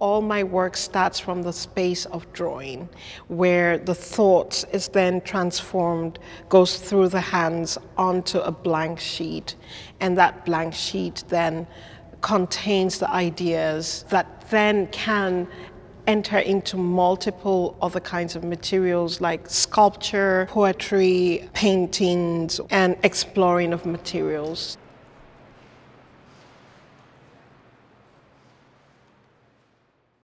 All my work starts from the space of drawing, where the thought is then transformed, goes through the hands onto a blank sheet, and that blank sheet then contains the ideas that then can enter into multiple other kinds of materials like sculpture, poetry, paintings, and exploring of materials.